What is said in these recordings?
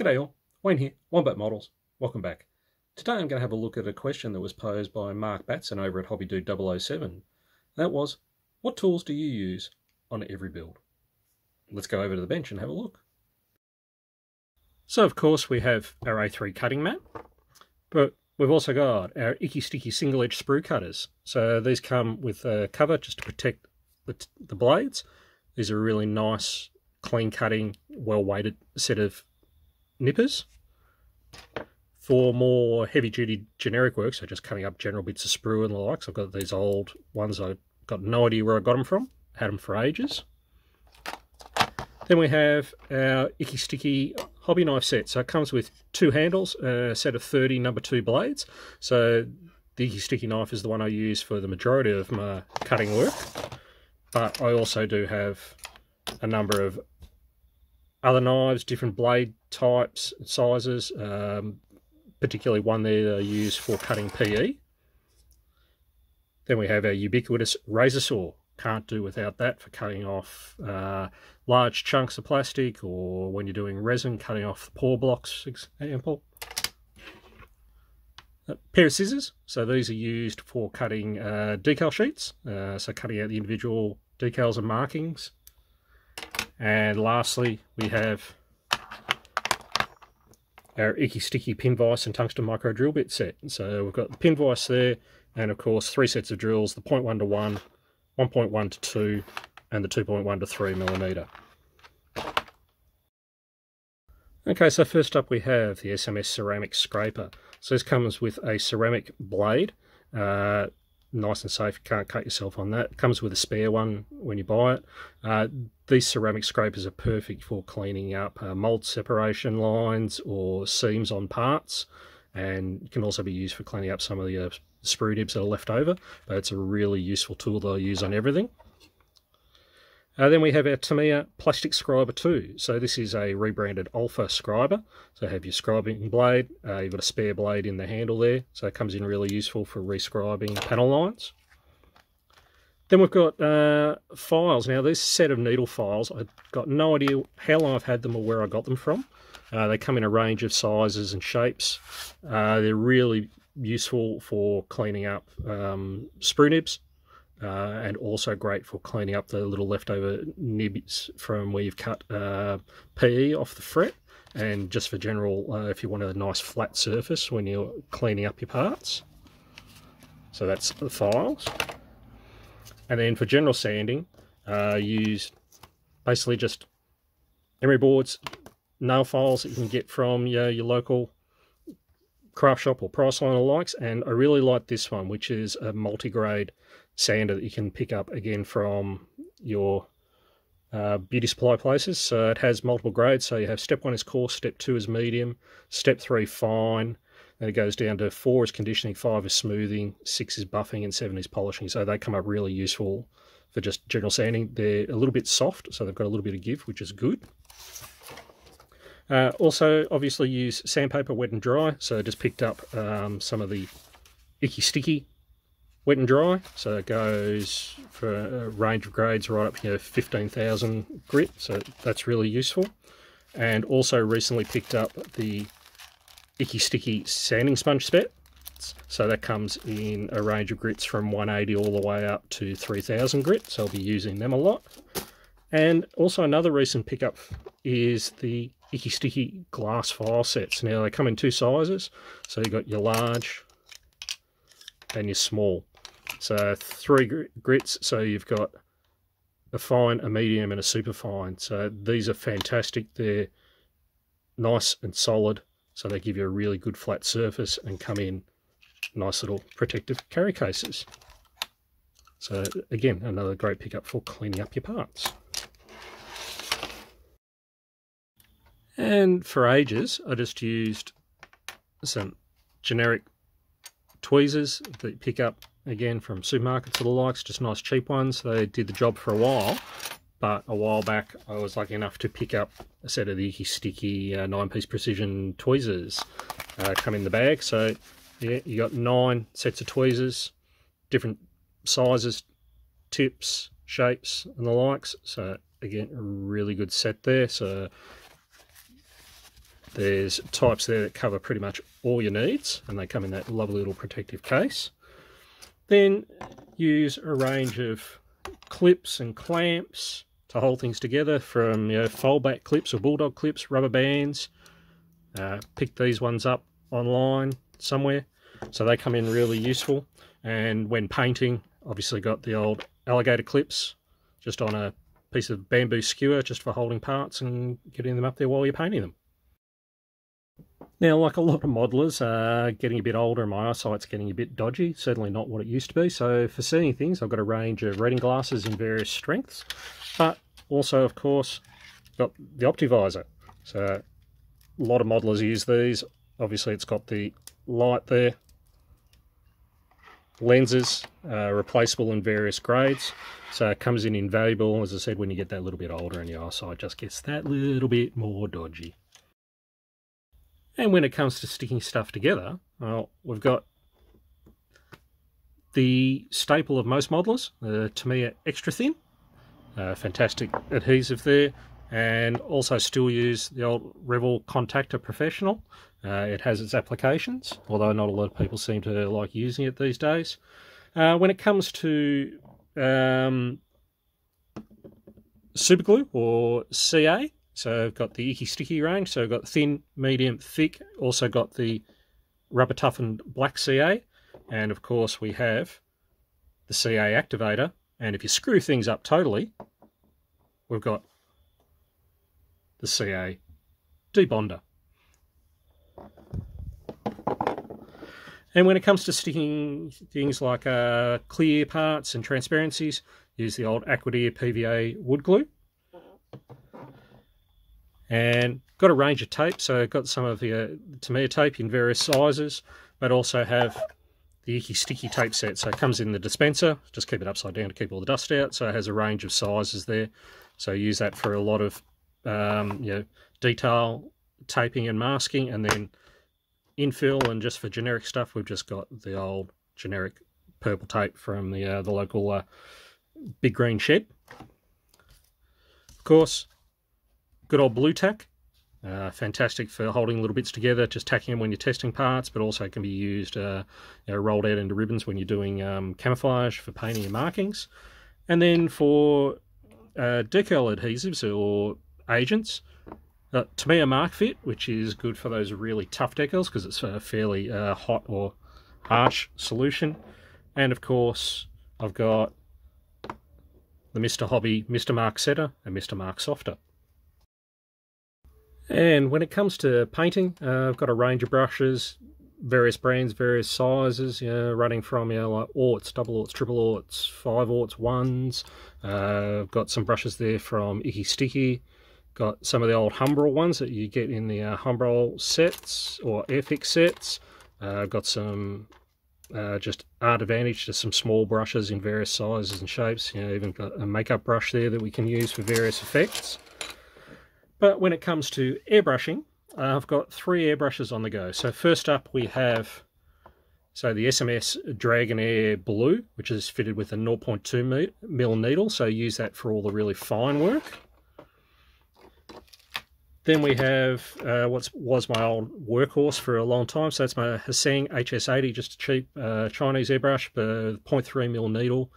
G'day all, Wayne here, Wombat Models. Welcome back. Today I'm going to have a look at a question that was posed by Mark Batson over at HobbyDude 007. That was, what tools do you use on every build? Let's go over to the bench and have a look. So of course we have our A3 cutting mat, but we've also got our Icky Sticky single edge sprue cutters. So these come with a cover just to protect the, the blades. These are really nice, clean cutting, well weighted set of nippers. For more heavy duty generic work, so just cutting up general bits of sprue and the likes, I've got these old ones I've got no idea where I got them from. Had them for ages. Then we have our Icky Sticky hobby knife set. So it comes with two handles, a set of 30 number two blades. So the Icky Sticky knife is the one I use for the majority of my cutting work. But I also do have a number of other knives, different blade types, and sizes, um, particularly one there that I use for cutting PE. Then we have our ubiquitous razor saw. Can't do without that for cutting off uh, large chunks of plastic or when you're doing resin, cutting off the pour blocks, example. A pair of scissors. So these are used for cutting uh, decal sheets. Uh, so cutting out the individual decals and markings and lastly, we have our Icky Sticky pin vise and tungsten micro drill bit set. So we've got the pin vise there, and of course three sets of drills, the 0.1 to 1, 1.1 to 2, and the 2.1 to 3 millimeter. Okay, so first up we have the SMS ceramic scraper. So this comes with a ceramic blade. Uh, nice and safe. You can't cut yourself on that. It comes with a spare one when you buy it. Uh, these ceramic scrapers are perfect for cleaning up uh, mold separation lines or seams on parts, and can also be used for cleaning up some of the uh, sprue nibs that are left over. But it's a really useful tool that I use on everything. Uh, then we have our Tamiya Plastic Scriber 2. So this is a rebranded Alpha Scriber. So have your scribing blade, uh, you've got a spare blade in the handle there, so it comes in really useful for rescribing panel lines. Then we've got uh, files. Now this set of needle files, I've got no idea how long I've had them or where I got them from. Uh, they come in a range of sizes and shapes. Uh, they're really useful for cleaning up um, sprue nibs uh, and also great for cleaning up the little leftover nibs from where you've cut uh, PE off the fret and just for general uh, if you want a nice flat surface when you're cleaning up your parts. So that's the files. And then for general sanding, uh, use basically just emery boards, nail files that you can get from your, your local craft shop or Priceline or likes. And I really like this one, which is a multi-grade sander that you can pick up again from your uh, beauty supply places. So it has multiple grades. So you have step one is coarse, step two is medium, step three fine, and it goes down to four is conditioning, five is smoothing, six is buffing, and seven is polishing. So they come up really useful for just general sanding. They're a little bit soft, so they've got a little bit of give, which is good. Uh, also, obviously use sandpaper wet and dry. So I just picked up um, some of the icky sticky wet and dry. So it goes for a range of grades right up here, 15,000 grit. So that's really useful. And also recently picked up the Icky Sticky sanding sponge set. So that comes in a range of grits from 180 all the way up to 3000 grit. So I'll be using them a lot. And also another recent pickup is the Icky Sticky glass file sets. Now they come in two sizes. So you've got your large and your small. So three grits, so you've got a fine, a medium, and a super fine. So these are fantastic. They're nice and solid, so they give you a really good flat surface and come in nice little protective carry cases. So again, another great pickup for cleaning up your parts. And for ages, I just used some generic tweezers that pick up again from supermarkets or the likes, just nice cheap ones. They did the job for a while, but a while back I was lucky enough to pick up a set of the Icky Sticky uh, nine-piece precision tweezers uh, come in the bag. So yeah, you got nine sets of tweezers, different sizes, tips, shapes, and the likes. So again, a really good set there. So There's types there that cover pretty much all your needs, and they come in that lovely little protective case. Then use a range of clips and clamps to hold things together from you know, fold back clips or bulldog clips, rubber bands. Uh, pick these ones up online somewhere. So they come in really useful. And when painting, obviously got the old alligator clips just on a piece of bamboo skewer just for holding parts and getting them up there while you're painting them. Now, like a lot of modelers, uh, getting a bit older and my eyesight's getting a bit dodgy, certainly not what it used to be. So for seeing things, I've got a range of reading glasses in various strengths, but also, of course, got the OptiVisor. So a lot of modelers use these. Obviously, it's got the light there. Lenses are replaceable in various grades. So it comes in invaluable, as I said, when you get that little bit older and your eyesight just gets that little bit more dodgy. And when it comes to sticking stuff together, well, we've got the staple of most modelers, the Tamiya Extra Thin. Uh, fantastic adhesive there. And also still use the old Revell Contacta Professional. Uh, it has its applications, although not a lot of people seem to like using it these days. Uh, when it comes to um, superglue or CA, so I've got the Icky Sticky range. So I've got thin, medium, thick. Also got the rubber toughened black CA. And of course we have the CA activator. And if you screw things up totally, we've got the CA debonder. And when it comes to sticking things like uh, clear parts and transparencies, use the old Aquadhere PVA wood glue and got a range of tape. So I've got some of the uh, Tamiya tape in various sizes, but also have the Icky Sticky tape set. So it comes in the dispenser. Just keep it upside down to keep all the dust out. So it has a range of sizes there. So use that for a lot of um, you know detail taping and masking, and then infill and just for generic stuff, we've just got the old generic purple tape from the uh, the local uh, big green shed. Of course, Good old Blu Tack. Uh, fantastic for holding little bits together, just tacking them when you're testing parts, but also can be used uh, you know, rolled out into ribbons when you're doing um, camouflage for painting and markings. And then for uh, decal adhesives or agents, uh, Tamiya Mark Fit, which is good for those really tough decals because it's a fairly uh, hot or harsh solution. And of course, I've got the Mr. Hobby Mr. Mark Setter and Mr. Mark Softer. And when it comes to painting, uh, I've got a range of brushes, various brands, various sizes, you know, running from you know, like aughts, double aughts, triple aughts, five aughts, ones. Uh, I've got some brushes there from Icky Sticky. Got some of the old Humbrol ones that you get in the uh, Humbrol sets or Airfix sets. Uh, I've got some uh, just Art Advantage, just some small brushes in various sizes and shapes. You know, even got a makeup brush there that we can use for various effects. But when it comes to airbrushing, I've got three airbrushes on the go. So first up we have so the SMS Dragon Air Blue, which is fitted with a 0.2 mil needle, so use that for all the really fine work. Then we have uh, what was my old workhorse for a long time, so that's my Hseng HS80, just a cheap uh, Chinese airbrush, but 0.3 mil needle.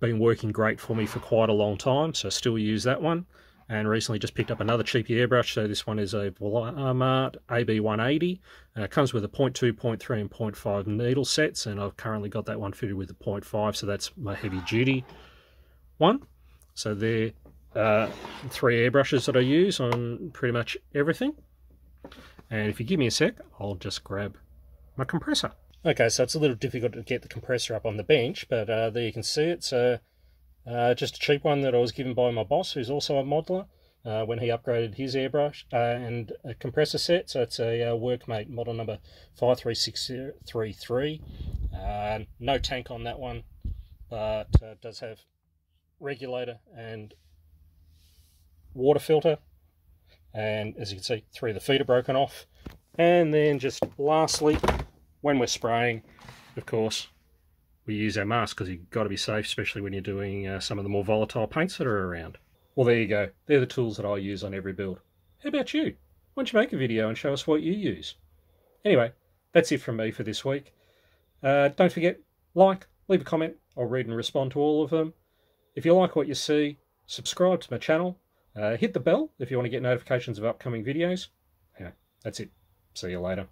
Been working great for me for quite a long time, so still use that one and recently just picked up another cheapy airbrush. So this one is a Walmart AB180. Uh, comes with a 0.2, 0.3 and 0.5 needle sets and I've currently got that one fitted with a 0.5 so that's my heavy duty one. So they're uh, three airbrushes that I use on pretty much everything. And if you give me a sec, I'll just grab my compressor. Okay, so it's a little difficult to get the compressor up on the bench, but uh, there you can see it. So uh, just a cheap one that I was given by my boss, who's also a modeler, uh, when he upgraded his airbrush uh, and a compressor set. So it's a uh, Workmate model number 53633. Uh, no tank on that one, but uh, does have regulator and water filter. And as you can see, three of the feet are broken off. And then just lastly, when we're spraying, of course, we use our mask because you've got to be safe, especially when you're doing uh, some of the more volatile paints that are around. Well, there you go. They're the tools that I use on every build. How about you? why don't you make a video and show us what you use? Anyway, that's it from me for this week. Uh, don't forget, like, leave a comment. I'll read and respond to all of them. If you like what you see, subscribe to my channel. Uh, hit the bell if you want to get notifications of upcoming videos. Yeah, that's it. See you later.